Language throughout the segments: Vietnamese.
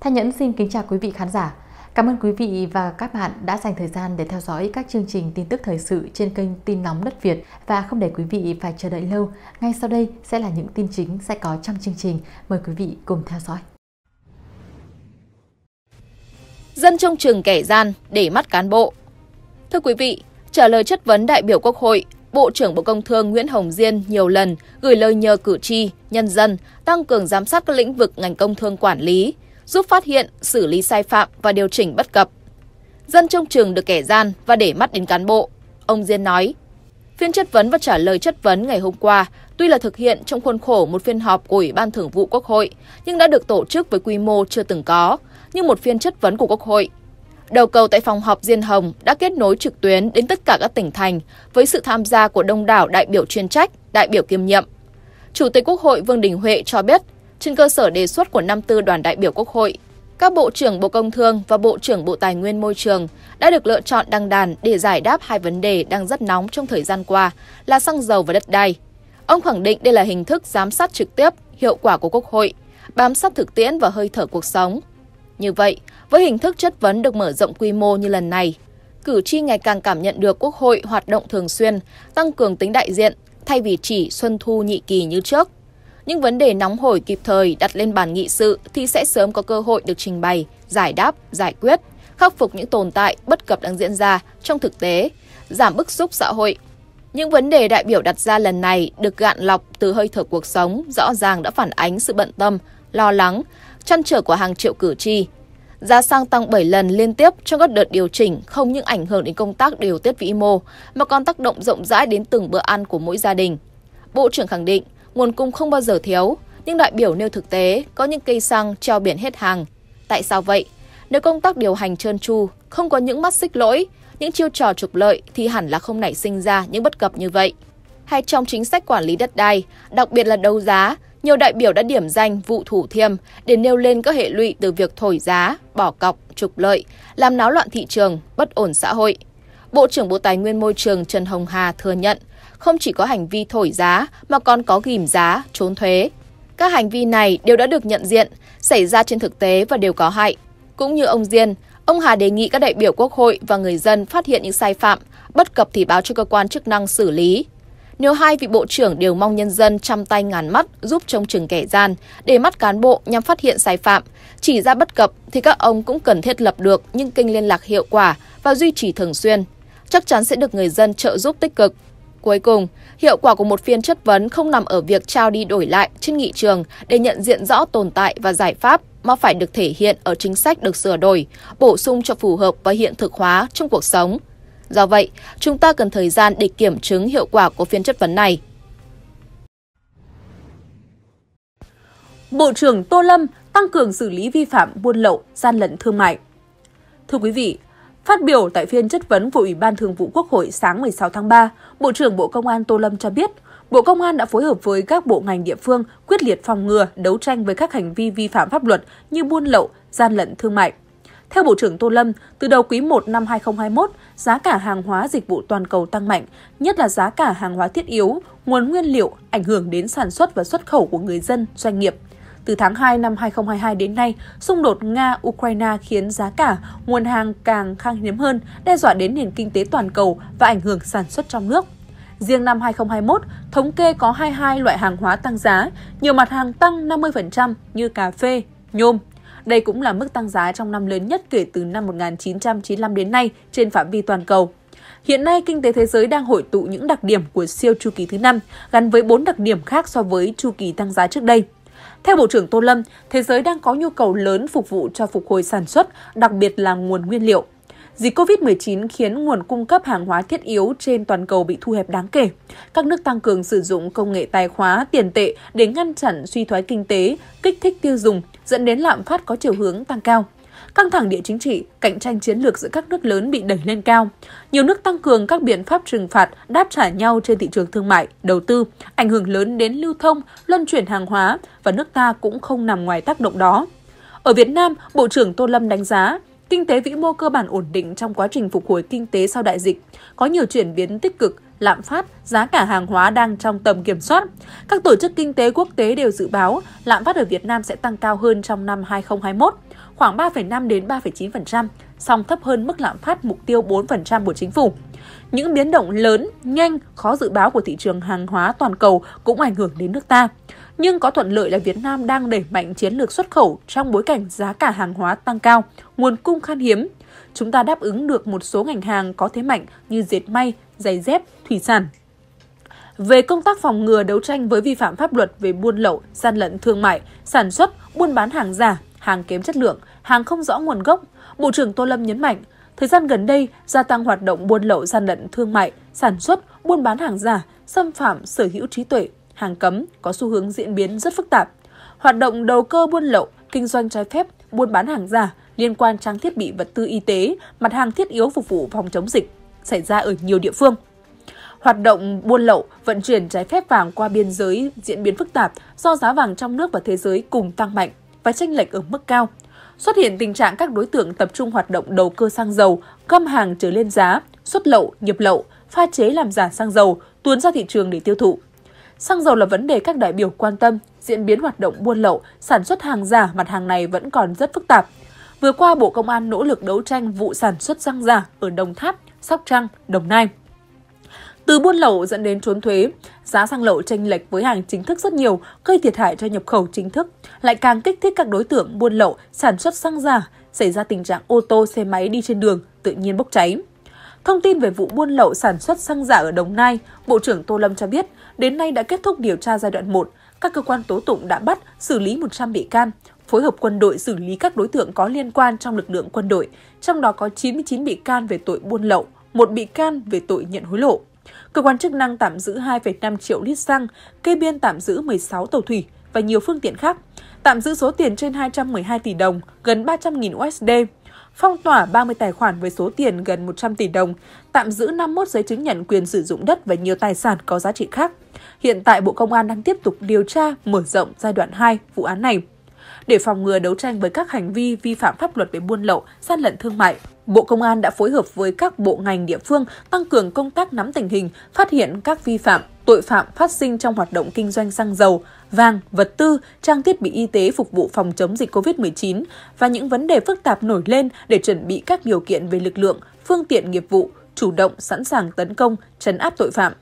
Thanh Nhẫn xin kính chào quý vị khán giả. Cảm ơn quý vị và các bạn đã dành thời gian để theo dõi các chương trình tin tức thời sự trên kênh Tin Nóng Đất Việt và không để quý vị phải chờ đợi lâu. Ngay sau đây sẽ là những tin chính sẽ có trong chương trình. Mời quý vị cùng theo dõi. Dân trong trường kẻ gian để mắt cán bộ. Thưa quý vị, trả lời chất vấn đại biểu Quốc hội, Bộ trưởng Bộ Công Thương Nguyễn Hồng Diên nhiều lần gửi lời nhờ cử tri, nhân dân tăng cường giám sát các lĩnh vực ngành công thương quản lý, giúp phát hiện, xử lý sai phạm và điều chỉnh bất cập. Dân trong trường được kẻ gian và để mắt đến cán bộ. Ông Diên nói, phiên chất vấn và trả lời chất vấn ngày hôm qua tuy là thực hiện trong khuôn khổ một phiên họp của Ủy ban Thường vụ Quốc hội, nhưng đã được tổ chức với quy mô chưa từng có, như một phiên chất vấn của Quốc hội. Đầu cầu tại phòng họp Diên Hồng đã kết nối trực tuyến đến tất cả các tỉnh thành với sự tham gia của đông đảo đại biểu chuyên trách, đại biểu kiêm nhiệm. Chủ tịch Quốc hội Vương Đình Huệ cho biết, trên cơ sở đề xuất của 54 đoàn đại biểu Quốc hội, các Bộ trưởng Bộ Công Thương và Bộ trưởng Bộ Tài nguyên Môi trường đã được lựa chọn đăng đàn để giải đáp hai vấn đề đang rất nóng trong thời gian qua là xăng dầu và đất đai. Ông khẳng định đây là hình thức giám sát trực tiếp, hiệu quả của Quốc hội, bám sát thực tiễn và hơi thở cuộc sống. Như vậy, với hình thức chất vấn được mở rộng quy mô như lần này, cử tri ngày càng cảm nhận được Quốc hội hoạt động thường xuyên, tăng cường tính đại diện thay vì chỉ xuân thu nhị kỳ như trước. Những vấn đề nóng hổi kịp thời đặt lên bàn nghị sự thì sẽ sớm có cơ hội được trình bày, giải đáp, giải quyết, khắc phục những tồn tại bất cập đang diễn ra trong thực tế, giảm bức xúc xã hội. Những vấn đề đại biểu đặt ra lần này được gạn lọc từ hơi thở cuộc sống rõ ràng đã phản ánh sự bận tâm, lo lắng, chăn trở của hàng triệu cử tri. Giá xăng tăng 7 lần liên tiếp trong các đợt điều chỉnh không những ảnh hưởng đến công tác điều tiết vĩ mô mà còn tác động rộng rãi đến từng bữa ăn của mỗi gia đình. Bộ trưởng khẳng định nguồn cung không bao giờ thiếu, nhưng đại biểu nêu thực tế có những cây xăng treo biển hết hàng. Tại sao vậy? Nếu công tác điều hành trơn tru, không có những mắt xích lỗi, những chiêu trò trục lợi thì hẳn là không nảy sinh ra những bất cập như vậy. Hay trong chính sách quản lý đất đai, đặc biệt là đấu giá, nhiều đại biểu đã điểm danh vụ thủ thiêm để nêu lên các hệ lụy từ việc thổi giá, bỏ cọc, trục lợi, làm náo loạn thị trường, bất ổn xã hội. Bộ trưởng Bộ Tài nguyên Môi trường Trần Hồng Hà thừa nhận không chỉ có hành vi thổi giá mà còn có ghim giá, trốn thuế. Các hành vi này đều đã được nhận diện, xảy ra trên thực tế và đều có hại. Cũng như ông Diên, ông Hà đề nghị các đại biểu Quốc hội và người dân phát hiện những sai phạm, bất cập thì báo cho cơ quan chức năng xử lý. Nếu hai vị bộ trưởng đều mong nhân dân chăm tay ngàn mắt giúp trông chừng kẻ gian, để mắt cán bộ nhằm phát hiện sai phạm, chỉ ra bất cập thì các ông cũng cần thiết lập được những kênh liên lạc hiệu quả và duy trì thường xuyên. Chắc chắn sẽ được người dân trợ giúp tích cực. Cuối cùng, hiệu quả của một phiên chất vấn không nằm ở việc trao đi đổi lại trên nghị trường để nhận diện rõ tồn tại và giải pháp mà phải được thể hiện ở chính sách được sửa đổi, bổ sung cho phù hợp và hiện thực hóa trong cuộc sống. Do vậy, chúng ta cần thời gian để kiểm chứng hiệu quả của phiên chất vấn này. Bộ trưởng Tô Lâm tăng cường xử lý vi phạm buôn lậu, gian lận thương mại. Thưa quý vị, Phát biểu tại phiên chất vấn của Ủy ban Thường vụ Quốc hội sáng 16 tháng 3, Bộ trưởng Bộ Công an Tô Lâm cho biết, Bộ Công an đã phối hợp với các bộ ngành địa phương quyết liệt phòng ngừa, đấu tranh với các hành vi vi phạm pháp luật như buôn lậu, gian lận thương mại. Theo Bộ trưởng Tô Lâm, từ đầu quý 1 năm 2021, giá cả hàng hóa dịch vụ toàn cầu tăng mạnh, nhất là giá cả hàng hóa thiết yếu, nguồn nguyên liệu ảnh hưởng đến sản xuất và xuất khẩu của người dân, doanh nghiệp – từ tháng 2 năm 2022 đến nay, xung đột Nga-Ukraine khiến giá cả nguồn hàng càng khan hiếm hơn, đe dọa đến nền kinh tế toàn cầu và ảnh hưởng sản xuất trong nước. Riêng năm 2021, thống kê có 22 loại hàng hóa tăng giá, nhiều mặt hàng tăng 50% như cà phê, nhôm. Đây cũng là mức tăng giá trong năm lớn nhất kể từ năm 1995 đến nay trên phạm vi toàn cầu. Hiện nay, kinh tế thế giới đang hội tụ những đặc điểm của siêu chu kỳ thứ năm gắn với bốn đặc điểm khác so với chu kỳ tăng giá trước đây. Theo Bộ trưởng Tô Lâm, thế giới đang có nhu cầu lớn phục vụ cho phục hồi sản xuất, đặc biệt là nguồn nguyên liệu. Dịch COVID-19 khiến nguồn cung cấp hàng hóa thiết yếu trên toàn cầu bị thu hẹp đáng kể. Các nước tăng cường sử dụng công nghệ tài khóa, tiền tệ để ngăn chặn suy thoái kinh tế, kích thích tiêu dùng, dẫn đến lạm phát có chiều hướng tăng cao. Căng thẳng địa chính trị, cạnh tranh chiến lược giữa các nước lớn bị đẩy lên cao. Nhiều nước tăng cường các biện pháp trừng phạt, đáp trả nhau trên thị trường thương mại, đầu tư, ảnh hưởng lớn đến lưu thông, luân chuyển hàng hóa và nước ta cũng không nằm ngoài tác động đó. Ở Việt Nam, Bộ trưởng Tô Lâm đánh giá, kinh tế vĩ mô cơ bản ổn định trong quá trình phục hồi kinh tế sau đại dịch, có nhiều chuyển biến tích cực, lạm phát, giá cả hàng hóa đang trong tầm kiểm soát. Các tổ chức kinh tế quốc tế đều dự báo lạm phát ở Việt Nam sẽ tăng cao hơn trong năm 2021, khoảng 3,5 đến 3,9%, song thấp hơn mức lạm phát mục tiêu 4% của chính phủ. Những biến động lớn, nhanh, khó dự báo của thị trường hàng hóa toàn cầu cũng ảnh hưởng đến nước ta. Nhưng có thuận lợi là Việt Nam đang đẩy mạnh chiến lược xuất khẩu trong bối cảnh giá cả hàng hóa tăng cao, nguồn cung khan hiếm. Chúng ta đáp ứng được một số ngành hàng có thế mạnh như dệt may, giày dép, thủy sản. Về công tác phòng ngừa đấu tranh với vi phạm pháp luật về buôn lậu, gian lận thương mại, sản xuất, buôn bán hàng giả, hàng kém chất lượng, hàng không rõ nguồn gốc, Bộ trưởng Tô Lâm nhấn mạnh, thời gian gần đây gia tăng hoạt động buôn lậu gian lận thương mại, sản xuất, buôn bán hàng giả, xâm phạm sở hữu trí tuệ, hàng cấm có xu hướng diễn biến rất phức tạp. Hoạt động đầu cơ buôn lậu, kinh doanh trái phép, buôn bán hàng giả liên quan trang thiết bị vật tư y tế, mặt hàng thiết yếu phục vụ phòng chống dịch xảy ra ở nhiều địa phương. Hoạt động buôn lậu, vận chuyển trái phép vàng qua biên giới diễn biến phức tạp do giá vàng trong nước và thế giới cùng tăng mạnh và tranh lệch ở mức cao. Xuất hiện tình trạng các đối tượng tập trung hoạt động đầu cơ xăng dầu, găm hàng trở lên giá, xuất lậu, nhập lậu, pha chế làm giả xăng dầu, tuôn ra thị trường để tiêu thụ. Xăng dầu là vấn đề các đại biểu quan tâm, diễn biến hoạt động buôn lậu, sản xuất hàng giả mặt hàng này vẫn còn rất phức tạp. Vừa qua, Bộ Công an nỗ lực đấu tranh vụ sản xuất xăng giả ở Đồng Tháp, Sóc Trăng, Đồng Nai. Từ buôn lậu dẫn đến trốn thuế, giá xăng lậu chênh lệch với hàng chính thức rất nhiều, gây thiệt hại cho nhập khẩu chính thức, lại càng kích thích các đối tượng buôn lậu, sản xuất xăng giả, xảy ra tình trạng ô tô xe máy đi trên đường tự nhiên bốc cháy. Thông tin về vụ buôn lậu sản xuất xăng giả ở Đồng Nai, Bộ trưởng Tô Lâm cho biết, đến nay đã kết thúc điều tra giai đoạn 1, các cơ quan tố tụng đã bắt, xử lý 100 bị can, phối hợp quân đội xử lý các đối tượng có liên quan trong lực lượng quân đội, trong đó có 99 bị can về tội buôn lậu, một bị can về tội nhận hối lộ. Cơ quan chức năng tạm giữ 2,5 triệu lít xăng, kê biên tạm giữ 16 tàu thủy và nhiều phương tiện khác, tạm giữ số tiền trên 212 tỷ đồng, gần 300.000 USD, phong tỏa 30 tài khoản với số tiền gần 100 tỷ đồng, tạm giữ 51 giấy chứng nhận quyền sử dụng đất và nhiều tài sản có giá trị khác. Hiện tại Bộ Công an đang tiếp tục điều tra, mở rộng giai đoạn 2 vụ án này. Để phòng ngừa đấu tranh với các hành vi vi phạm pháp luật về buôn lậu, gian lận thương mại, Bộ Công an đã phối hợp với các bộ ngành địa phương tăng cường công tác nắm tình hình, phát hiện các vi phạm, tội phạm phát sinh trong hoạt động kinh doanh xăng dầu, vàng, vật tư, trang thiết bị y tế phục vụ phòng chống dịch COVID-19 và những vấn đề phức tạp nổi lên để chuẩn bị các điều kiện về lực lượng, phương tiện nghiệp vụ, chủ động sẵn sàng tấn công, chấn áp tội phạm.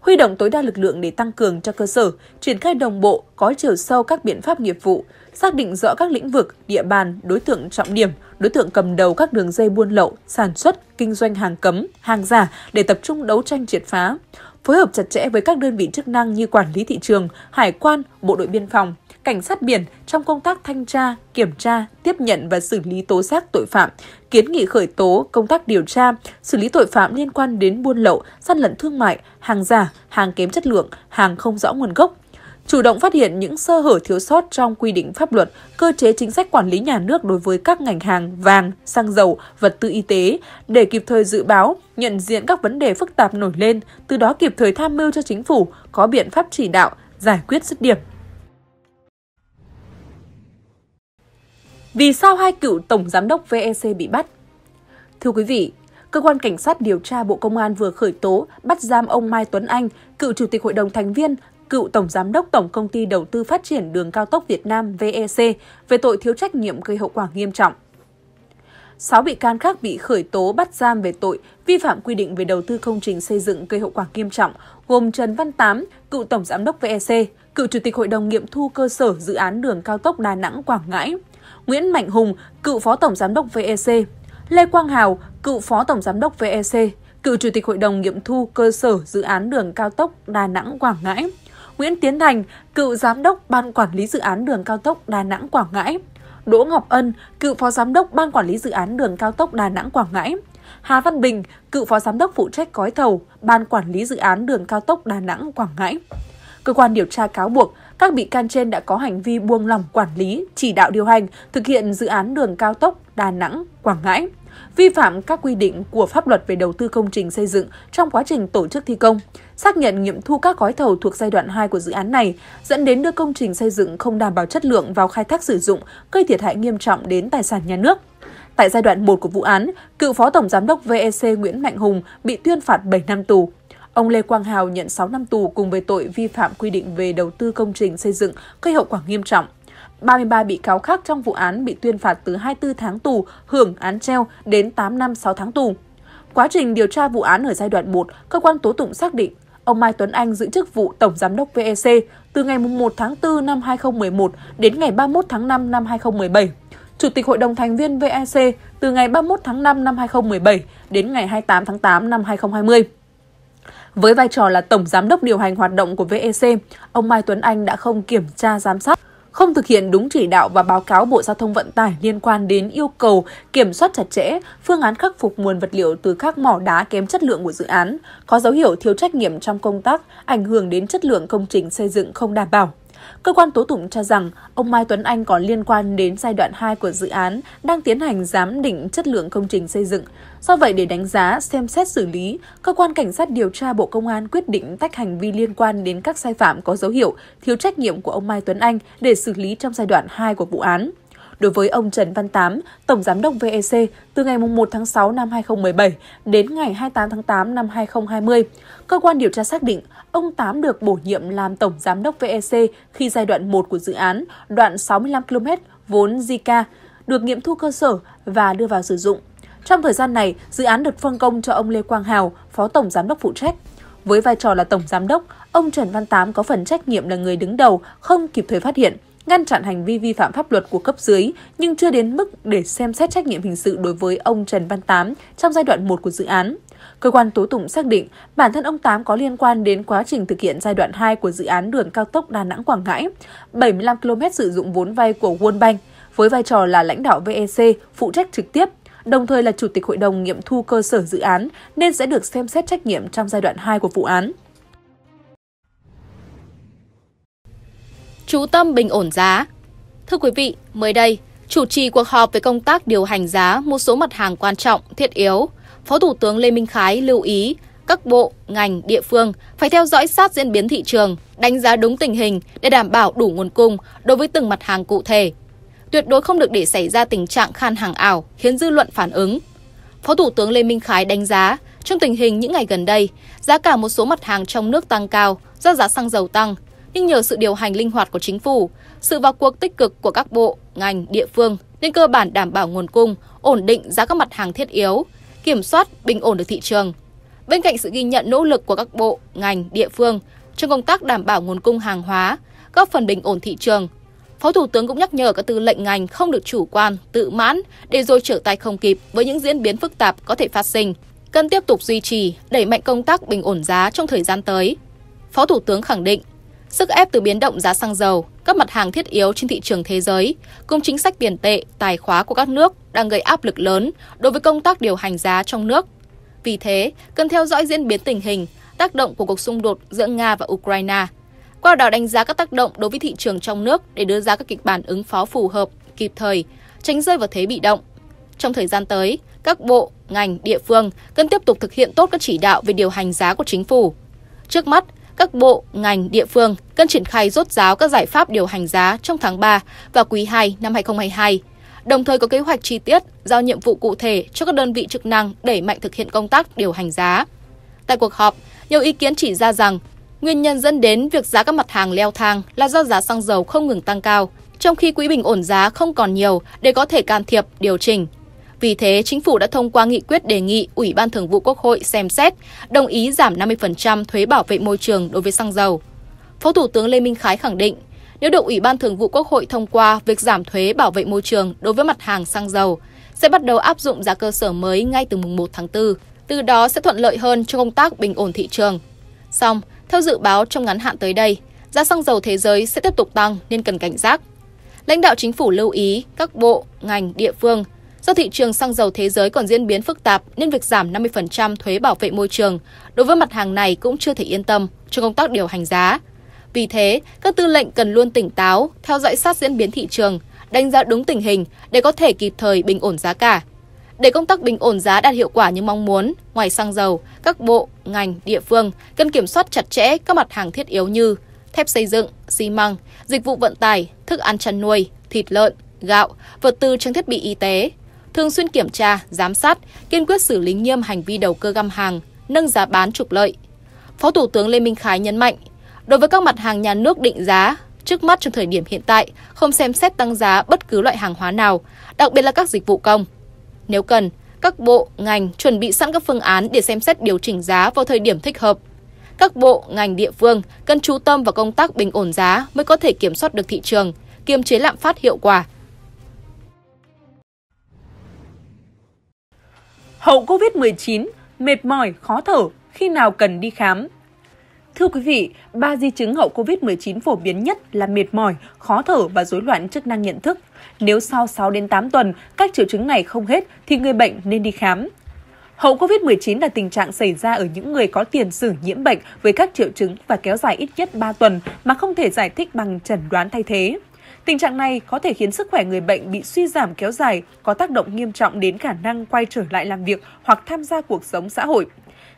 Huy động tối đa lực lượng để tăng cường cho cơ sở, triển khai đồng bộ, có chiều sâu các biện pháp nghiệp vụ, xác định rõ các lĩnh vực, địa bàn, đối tượng trọng điểm, đối tượng cầm đầu các đường dây buôn lậu, sản xuất, kinh doanh hàng cấm, hàng giả để tập trung đấu tranh triệt phá. Phối hợp chặt chẽ với các đơn vị chức năng như quản lý thị trường, hải quan, bộ đội biên phòng, cảnh sát biển trong công tác thanh tra, kiểm tra, tiếp nhận và xử lý tố giác tội phạm, kiến nghị khởi tố, công tác điều tra, xử lý tội phạm liên quan đến buôn lậu, gian lận thương mại, hàng giả, hàng kém chất lượng, hàng không rõ nguồn gốc, chủ động phát hiện những sơ hở thiếu sót trong quy định pháp luật, cơ chế chính sách quản lý nhà nước đối với các ngành hàng vàng, xăng dầu, vật tư y tế để kịp thời dự báo, nhận diện các vấn đề phức tạp nổi lên, từ đó kịp thời tham mưu cho chính phủ có biện pháp chỉ đạo, giải quyết dứt điểm. Vì sao hai cựu tổng giám đốc VEC bị bắt? Thưa quý vị, cơ quan cảnh sát điều tra Bộ Công an vừa khởi tố bắt giam ông Mai Tuấn Anh, cựu chủ tịch hội đồng thành viên, cựu tổng giám đốc Tổng công ty Đầu tư Phát triển Đường cao tốc Việt Nam VEC về tội thiếu trách nhiệm gây hậu quả nghiêm trọng. 6 bị can khác bị khởi tố bắt giam về tội vi phạm quy định về đầu tư công trình xây dựng gây hậu quả nghiêm trọng, gồm Trần Văn Tám, cựu tổng giám đốc VEC, cựu chủ tịch hội đồng nghiệm thu cơ sở dự án đường cao tốc Đà Nẵng Quảng Ngãi, Nguyễn Mạnh Hùng, cựu phó tổng giám đốc VEC, Lê Quang Hào, cựu phó tổng giám đốc VEC, cựu chủ tịch hội đồng nghiệm thu cơ sở dự án đường cao tốc Đà Nẵng Quảng Ngãi, Nguyễn Tiến Thành, cựu giám đốc ban quản lý dự án đường cao tốc Đà Nẵng Quảng Ngãi, Đỗ Ngọc Ân, cựu phó giám đốc ban quản lý dự án đường cao tốc Đà Nẵng Quảng Ngãi, Hà Văn Bình, cựu phó giám đốc phụ trách gói thầu ban quản lý dự án đường cao tốc Đà Nẵng Quảng Ngãi. Cơ quan điều tra cáo buộc các bị can trên đã có hành vi buông lỏng quản lý, chỉ đạo điều hành, thực hiện dự án đường cao tốc Đà Nẵng, Quảng Ngãi, vi phạm các quy định của pháp luật về đầu tư công trình xây dựng trong quá trình tổ chức thi công, xác nhận nghiệm thu các gói thầu thuộc giai đoạn 2 của dự án này, dẫn đến đưa công trình xây dựng không đảm bảo chất lượng vào khai thác sử dụng, gây thiệt hại nghiêm trọng đến tài sản nhà nước. Tại giai đoạn 1 của vụ án, cựu Phó Tổng Giám đốc VEC Nguyễn Mạnh Hùng bị tuyên phạt 7 năm tù. Ông Lê Quang Hào nhận 6 năm tù cùng với tội vi phạm quy định về đầu tư công trình xây dựng gây hậu quả nghiêm trọng. 33 bị cáo khác trong vụ án bị tuyên phạt từ 24 tháng tù hưởng án treo đến 8 năm 6 tháng tù. Quá trình điều tra vụ án ở giai đoạn 1, cơ quan tố tụng xác định ông Mai Tuấn Anh giữ chức vụ Tổng Giám đốc VEC từ ngày 1 tháng 4 năm 2011 đến ngày 31 tháng 5 năm 2017. Chủ tịch Hội đồng thành viên VEC từ ngày 31 tháng 5 năm 2017 đến ngày 28 tháng 8 năm 2020. Với vai trò là Tổng Giám đốc điều hành hoạt động của VEC, ông Mai Tuấn Anh đã không kiểm tra giám sát không thực hiện đúng chỉ đạo và báo cáo Bộ Giao thông Vận tải liên quan đến yêu cầu kiểm soát chặt chẽ phương án khắc phục nguồn vật liệu từ các mỏ đá kém chất lượng của dự án, có dấu hiệu thiếu trách nhiệm trong công tác, ảnh hưởng đến chất lượng công trình xây dựng không đảm bảo. Cơ quan tố tụng cho rằng ông Mai Tuấn Anh còn liên quan đến giai đoạn 2 của dự án đang tiến hành giám định chất lượng công trình xây dựng. Do vậy để đánh giá, xem xét xử lý, cơ quan cảnh sát điều tra Bộ Công an quyết định tách hành vi liên quan đến các sai phạm có dấu hiệu thiếu trách nhiệm của ông Mai Tuấn Anh để xử lý trong giai đoạn 2 của vụ án. Đối với ông Trần Văn Tám, Tổng Giám đốc VEC từ ngày 1 tháng 6 năm 2017 đến ngày 28 tháng 8 năm 2020, cơ quan điều tra xác định ông Tám được bổ nhiệm làm Tổng Giám đốc VEC khi giai đoạn 1 của dự án, đoạn 65 km vốn Zika, được nghiệm thu cơ sở và đưa vào sử dụng. Trong thời gian này, dự án được phân công cho ông Lê Quang Hào, Phó Tổng Giám đốc phụ trách. Với vai trò là Tổng Giám đốc, ông Trần Văn Tám có phần trách nhiệm là người đứng đầu, không kịp thời phát hiện, ngăn chặn hành vi vi phạm pháp luật của cấp dưới, nhưng chưa đến mức để xem xét trách nhiệm hình sự đối với ông Trần Văn Tám trong giai đoạn 1 của dự án. Cơ quan tố tụng xác định bản thân ông Tám có liên quan đến quá trình thực hiện giai đoạn 2 của dự án đường cao tốc Đà Nẵng Quảng Ngãi, 75 km sử dụng vốn vay của World Bank với vai trò là lãnh đạo VEC phụ trách trực tiếp, đồng thời là chủ tịch hội đồng nghiệm thu cơ sở dự án nên sẽ được xem xét trách nhiệm trong giai đoạn 2 của vụ án. Chú tâm bình ổn giá. Thưa quý vị, mới đây, chủ trì cuộc họp về công tác điều hành giá một số mặt hàng quan trọng, thiết yếu, Phó Thủ tướng Lê Minh Khái lưu ý các bộ, ngành, địa phương phải theo dõi sát diễn biến thị trường, đánh giá đúng tình hình để đảm bảo đủ nguồn cung đối với từng mặt hàng cụ thể. Tuyệt đối không được để xảy ra tình trạng khan hàng ảo khiến dư luận phản ứng. Phó Thủ tướng Lê Minh Khái đánh giá, trong tình hình những ngày gần đây, giá cả một số mặt hàng trong nước tăng cao do giá xăng dầu tăng, nhưng nhờ sự điều hành linh hoạt của chính phủ, sự vào cuộc tích cực của các bộ, ngành, địa phương nên cơ bản đảm bảo nguồn cung, ổn định giá các mặt hàng thiết yếu, kiểm soát bình ổn được thị trường. Bên cạnh sự ghi nhận nỗ lực của các bộ, ngành, địa phương trong công tác đảm bảo nguồn cung hàng hóa, góp phần bình ổn thị trường, Phó Thủ tướng cũng nhắc nhở các tư lệnh ngành không được chủ quan, tự mãn để rồi trở tay không kịp với những diễn biến phức tạp có thể phát sinh. Cần tiếp tục duy trì, đẩy mạnh công tác bình ổn giá trong thời gian tới. Phó Thủ tướng khẳng định, sức ép từ biến động giá xăng dầu, các mặt hàng thiết yếu trên thị trường thế giới, cùng chính sách tiền tệ, tài khóa của các nước đang gây áp lực lớn đối với công tác điều hành giá trong nước. Vì thế, cần theo dõi diễn biến tình hình, tác động của cuộc xung đột giữa Nga và Ukraine, qua đó đánh giá các tác động đối với thị trường trong nước để đưa ra các kịch bản ứng phó phù hợp, kịp thời, tránh rơi vào thế bị động. Trong thời gian tới, các bộ, ngành, địa phương cần tiếp tục thực hiện tốt các chỉ đạo về điều hành giá của chính phủ. Trước mắt, các bộ, ngành, địa phương cần triển khai rốt ráo các giải pháp điều hành giá trong tháng 3 và quý 2 năm 2022, đồng thời có kế hoạch chi tiết, giao nhiệm vụ cụ thể cho các đơn vị chức năng đẩy mạnh thực hiện công tác điều hành giá. Tại cuộc họp, nhiều ý kiến chỉ ra rằng nguyên nhân dẫn đến việc giá các mặt hàng leo thang là do giá xăng dầu không ngừng tăng cao, trong khi quỹ bình ổn giá không còn nhiều để có thể can thiệp, điều chỉnh. Vì thế, chính phủ đã thông qua nghị quyết đề nghị Ủy ban Thường vụ Quốc hội xem xét, đồng ý giảm 50% thuế bảo vệ môi trường đối với xăng dầu. Phó Thủ tướng Lê Minh Khái khẳng định, nếu được Ủy ban Thường vụ Quốc hội thông qua việc giảm thuế bảo vệ môi trường đối với mặt hàng xăng dầu, sẽ bắt đầu áp dụng giá cơ sở mới ngay từ mùng 1 tháng 4. Từ đó sẽ thuận lợi hơn cho công tác bình ổn thị trường. Song, theo dự báo trong ngắn hạn tới đây, giá xăng dầu thế giới sẽ tiếp tục tăng nên cần cảnh giác. Lãnh đạo chính phủ lưu ý các bộ, ngành, địa phương Do thị trường xăng dầu thế giới còn diễn biến phức tạp nên việc giảm 50% thuế bảo vệ môi trường đối với mặt hàng này cũng chưa thể yên tâm trong công tác điều hành giá. Vì thế, các tư lệnh cần luôn tỉnh táo, theo dõi sát diễn biến thị trường, đánh giá đúng tình hình để có thể kịp thời bình ổn giá cả. Để công tác bình ổn giá đạt hiệu quả như mong muốn, ngoài xăng dầu, các bộ, ngành, địa phương cần kiểm soát chặt chẽ các mặt hàng thiết yếu như thép xây dựng, xi măng, dịch vụ vận tải, thức ăn chăn nuôi, thịt lợn, gạo, vật tư trang thiết bị y tế, thường xuyên kiểm tra, giám sát, kiên quyết xử lý nghiêm hành vi đầu cơ găm hàng, nâng giá bán trục lợi. Phó Thủ tướng Lê Minh Khái nhấn mạnh, đối với các mặt hàng nhà nước định giá, trước mắt trong thời điểm hiện tại không xem xét tăng giá bất cứ loại hàng hóa nào, đặc biệt là các dịch vụ công. Nếu cần, các bộ, ngành chuẩn bị sẵn các phương án để xem xét điều chỉnh giá vào thời điểm thích hợp. Các bộ, ngành địa phương cần chú tâm vào công tác bình ổn giá mới có thể kiểm soát được thị trường, kiềm chế lạm phát hiệu quả. Hậu Covid-19, mệt mỏi, khó thở, khi nào cần đi khám? Thưa quý vị, ba di chứng hậu COVID-19 phổ biến nhất là mệt mỏi, khó thở và rối loạn chức năng nhận thức. Nếu sau 6 đến 8 tuần các triệu chứng này không hết thì người bệnh nên đi khám. Hậu COVID-19 là tình trạng xảy ra ở những người có tiền sử nhiễm bệnh với các triệu chứng và kéo dài ít nhất 3 tuần mà không thể giải thích bằng chẩn đoán thay thế. Tình trạng này có thể khiến sức khỏe người bệnh bị suy giảm kéo dài, có tác động nghiêm trọng đến khả năng quay trở lại làm việc hoặc tham gia cuộc sống xã hội.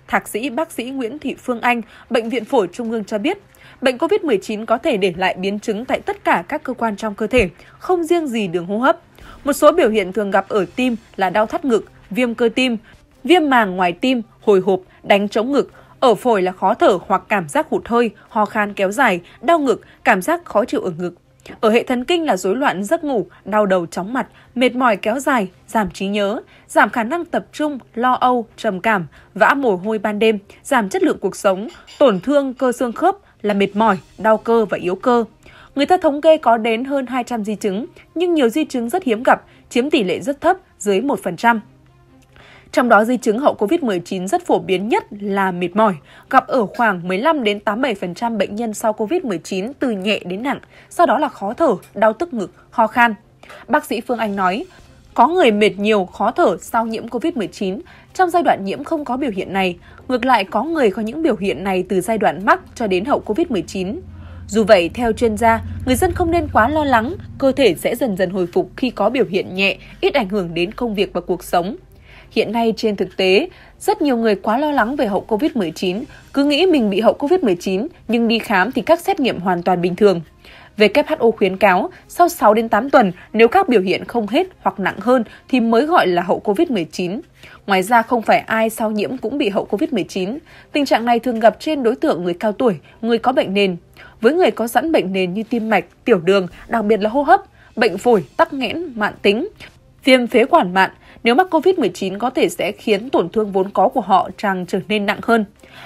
Thạc sĩ bác sĩ Nguyễn Thị Phương Anh, Bệnh viện Phổi Trung ương cho biết, bệnh COVID-19 có thể để lại biến chứng tại tất cả các cơ quan trong cơ thể, không riêng gì đường hô hấp. Một số biểu hiện thường gặp ở tim là đau thắt ngực, viêm cơ tim, viêm màng ngoài tim, hồi hộp, đánh trống ngực, ở phổi là khó thở hoặc cảm giác hụt hơi, ho khan kéo dài, đau ngực, cảm giác khó chịu ở ngực. Ở hệ thần kinh là rối loạn giấc ngủ, đau đầu chóng mặt, mệt mỏi kéo dài, giảm trí nhớ, giảm khả năng tập trung, lo âu, trầm cảm, vã mồ hôi ban đêm, giảm chất lượng cuộc sống, tổn thương cơ xương khớp là mệt mỏi, đau cơ và yếu cơ. Người ta thống kê có đến hơn 200 di chứng, nhưng nhiều di chứng rất hiếm gặp, chiếm tỷ lệ rất thấp, dưới 1%. Trong đó di chứng hậu COVID-19 rất phổ biến nhất là mệt mỏi, gặp ở khoảng 15 đến 87% bệnh nhân sau COVID-19 từ nhẹ đến nặng, sau đó là khó thở, đau tức ngực, ho khan. Bác sĩ Phương Anh nói, có người mệt nhiều, khó thở sau nhiễm COVID-19, trong giai đoạn nhiễm không có biểu hiện này, ngược lại có người có những biểu hiện này từ giai đoạn mắc cho đến hậu COVID-19. Dù vậy, theo chuyên gia, người dân không nên quá lo lắng, cơ thể sẽ dần dần hồi phục khi có biểu hiện nhẹ, ít ảnh hưởng đến công việc và cuộc sống. Hiện nay trên thực tế, rất nhiều người quá lo lắng về hậu COVID-19, cứ nghĩ mình bị hậu COVID-19 nhưng đi khám thì các xét nghiệm hoàn toàn bình thường. WHO khuyến cáo sau 6 đến 8 tuần nếu các biểu hiện không hết hoặc nặng hơn thì mới gọi là hậu COVID-19. Ngoài ra không phải ai sau nhiễm cũng bị hậu COVID-19. Tình trạng này thường gặp trên đối tượng người cao tuổi, người có bệnh nền. Với người có sẵn bệnh nền như tim mạch, tiểu đường, đặc biệt là hô hấp, bệnh phổi, tắc nghẽn, mạn tính, viêm phế quản mạn, nếu mắc COVID-19 có thể sẽ khiến tổn thương vốn có của họ càng trở nên nặng hơn.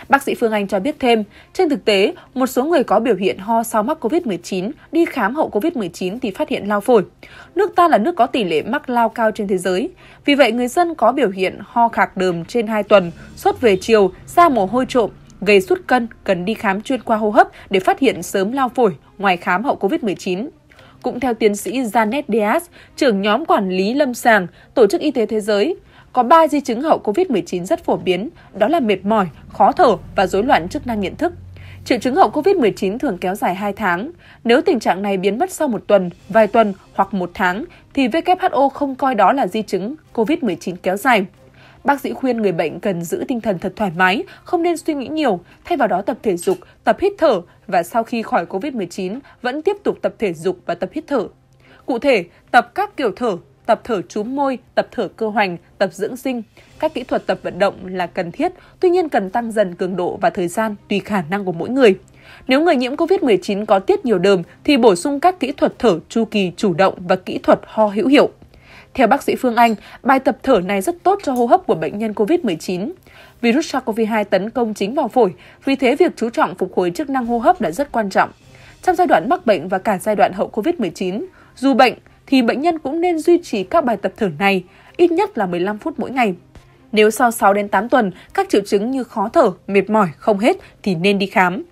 Bác sĩ Phương Anh cho biết thêm, trên thực tế, một số người có biểu hiện ho sau mắc COVID-19 đi khám hậu COVID-19 thì phát hiện lao phổi. Nước ta là nước có tỷ lệ mắc lao cao trên thế giới. Vì vậy, người dân có biểu hiện ho khạc đờm trên 2 tuần, sốt về chiều, da mồ hôi trộm, gây sút cân cần đi khám chuyên khoa hô hấp để phát hiện sớm lao phổi ngoài khám hậu COVID-19. Cũng theo tiến sĩ Janet Diaz, trưởng nhóm quản lý lâm sàng, Tổ chức Y tế Thế giới, có 3 di chứng hậu COVID-19 rất phổ biến, đó là mệt mỏi, khó thở và rối loạn chức năng nhận thức. Triệu chứng hậu COVID-19 thường kéo dài 2 tháng. Nếu tình trạng này biến mất sau một tuần, vài tuần hoặc một tháng, thì WHO không coi đó là di chứng COVID-19 kéo dài. Bác sĩ khuyên người bệnh cần giữ tinh thần thật thoải mái, không nên suy nghĩ nhiều, thay vào đó tập thể dục, tập hít thở và sau khi khỏi COVID-19 vẫn tiếp tục tập thể dục và tập hít thở. Cụ thể, tập các kiểu thở, tập thở trúm môi, tập thở cơ hoành, tập dưỡng sinh. Các kỹ thuật tập vận động là cần thiết, tuy nhiên cần tăng dần cường độ và thời gian tùy khả năng của mỗi người. Nếu người nhiễm COVID-19 có tiết nhiều đờm thì bổ sung các kỹ thuật thở chu kỳ chủ động và kỹ thuật ho hữu hiệu. Theo bác sĩ Phương Anh, bài tập thở này rất tốt cho hô hấp của bệnh nhân COVID-19. Virus SARS-CoV-2 tấn công chính vào phổi, vì thế việc chú trọng phục hồi chức năng hô hấp là rất quan trọng. Trong giai đoạn mắc bệnh và cả giai đoạn hậu COVID-19, dù bệnh thì bệnh nhân cũng nên duy trì các bài tập thở này, ít nhất là 15 phút mỗi ngày. Nếu sau 6 đến 8 tuần các triệu chứng như khó thở, mệt mỏi không hết thì nên đi khám.